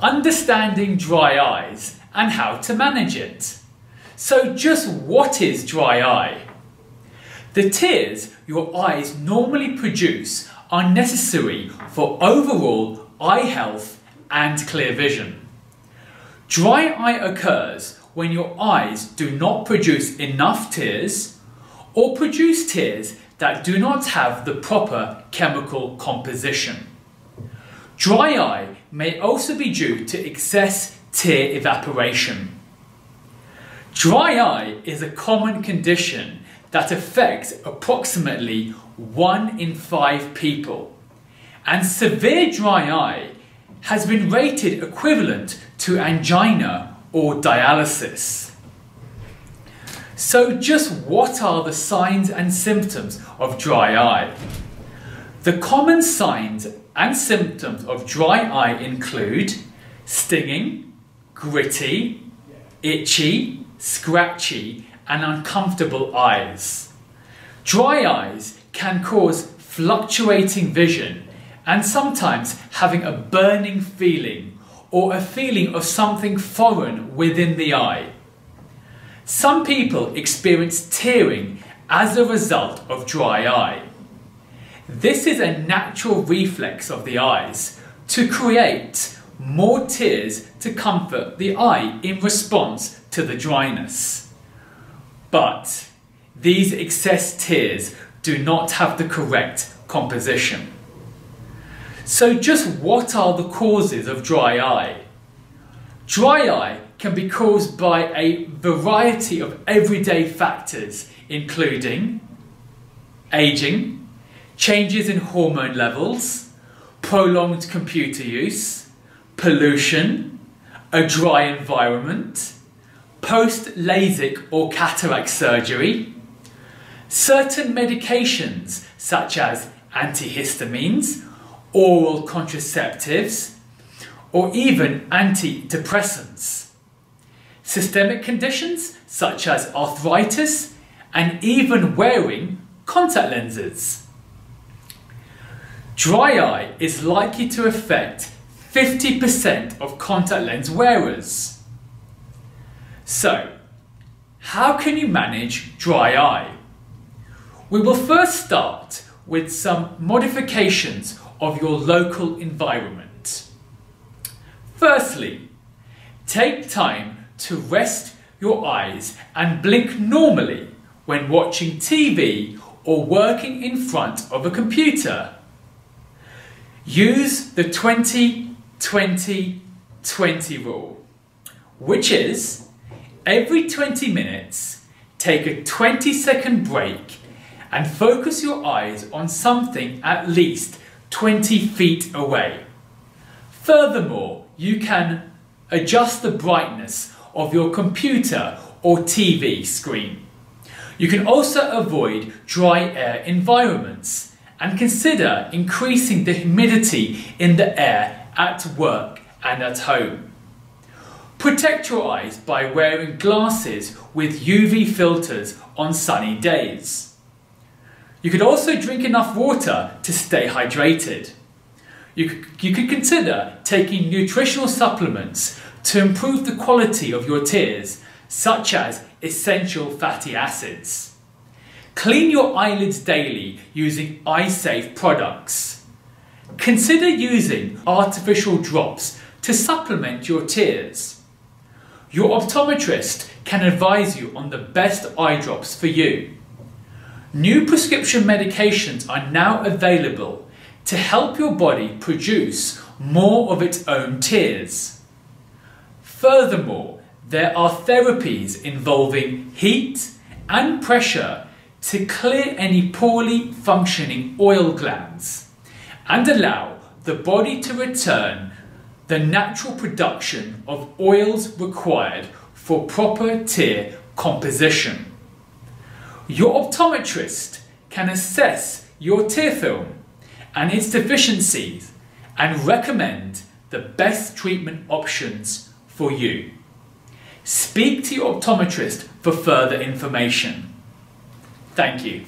understanding dry eyes and how to manage it. So just what is dry eye? The tears your eyes normally produce are necessary for overall eye health and clear vision. Dry eye occurs when your eyes do not produce enough tears or produce tears that do not have the proper chemical composition. Dry eye may also be due to excess tear evaporation. Dry eye is a common condition that affects approximately 1 in 5 people, and severe dry eye has been rated equivalent to angina or dialysis. So just what are the signs and symptoms of dry eye? The common signs and symptoms of dry eye include stinging, gritty, itchy, scratchy and uncomfortable eyes. Dry eyes can cause fluctuating vision and sometimes having a burning feeling or a feeling of something foreign within the eye. Some people experience tearing as a result of dry eye. This is a natural reflex of the eyes to create more tears to comfort the eye in response to the dryness. But these excess tears do not have the correct composition. So just what are the causes of dry eye? Dry eye can be caused by a variety of everyday factors, including aging, changes in hormone levels, prolonged computer use, pollution, a dry environment, post LASIK or cataract surgery, certain medications such as antihistamines, oral contraceptives, or even antidepressants. Systemic conditions such as arthritis and even wearing contact lenses. Dry eye is likely to affect 50% of contact lens wearers. So, how can you manage dry eye? We will first start with some modifications of your local environment. Firstly, take time to rest your eyes and blink normally when watching TV or working in front of a computer. Use the 20-20-20 rule, which is every 20 minutes, take a 20 second break and focus your eyes on something at least 20 feet away. Furthermore, you can adjust the brightness of your computer or TV screen. You can also avoid dry air environments and consider increasing the humidity in the air at work and at home. Protect your eyes by wearing glasses with UV filters on sunny days. You could also drink enough water to stay hydrated. You could, you could consider taking nutritional supplements to improve the quality of your tears, such as essential fatty acids. Clean your eyelids daily using eye-safe products. Consider using artificial drops to supplement your tears. Your optometrist can advise you on the best eye drops for you. New prescription medications are now available to help your body produce more of its own tears. Furthermore, there are therapies involving heat and pressure to clear any poorly functioning oil glands and allow the body to return the natural production of oils required for proper tear composition. Your optometrist can assess your tear film and its deficiencies and recommend the best treatment options for you. Speak to your optometrist for further information. Thank you.